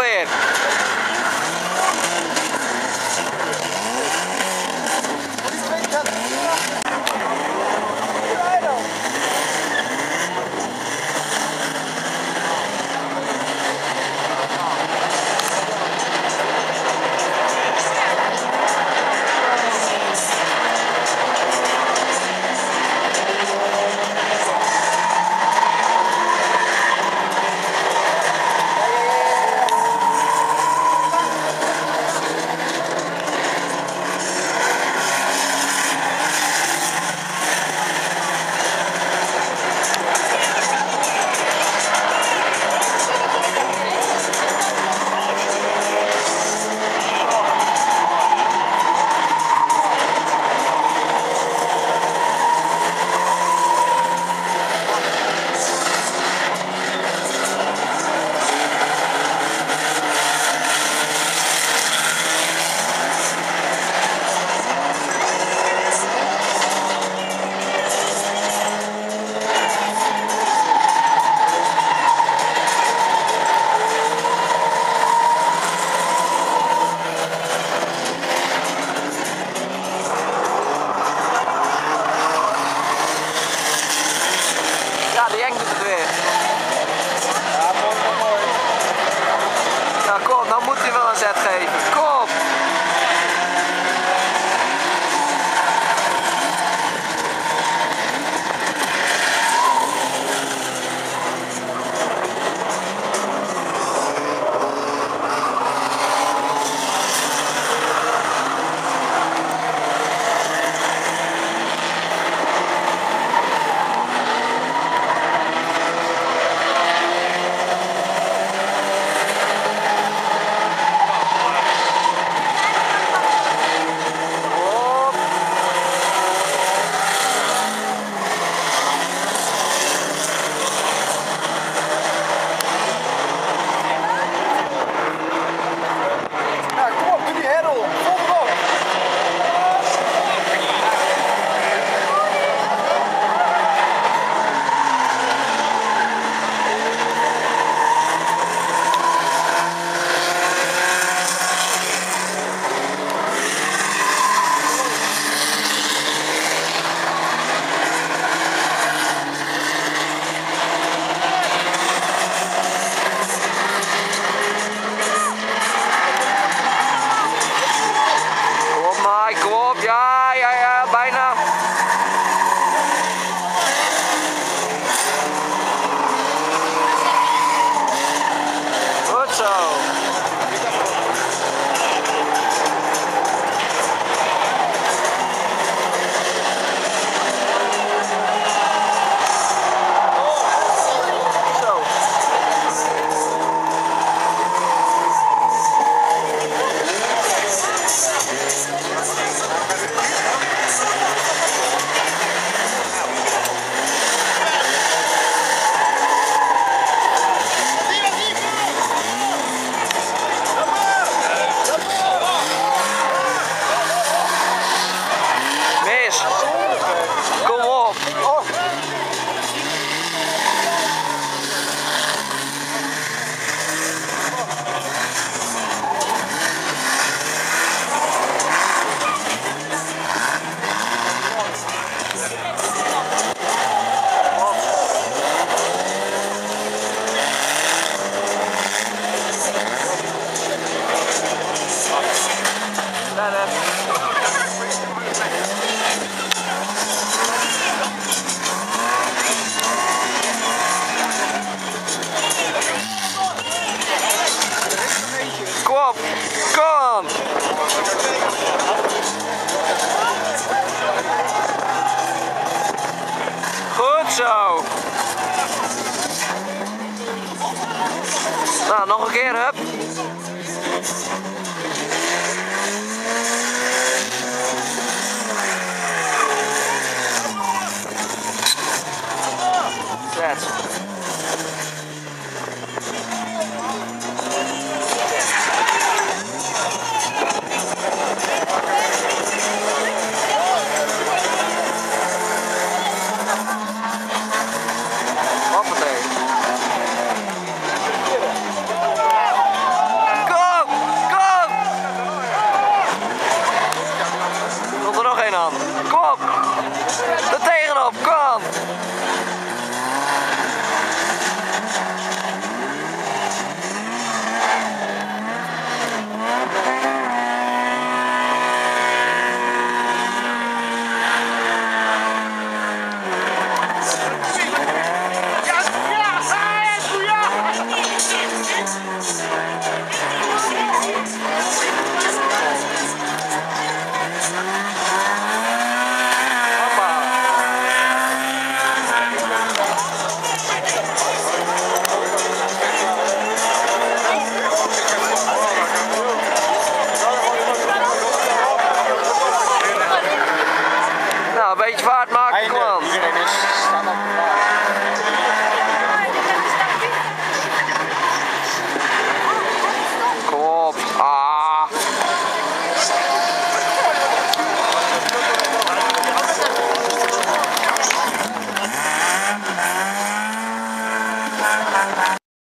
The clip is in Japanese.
ver. Bye now. Zo. Nou, nog een keer, hup. Zet.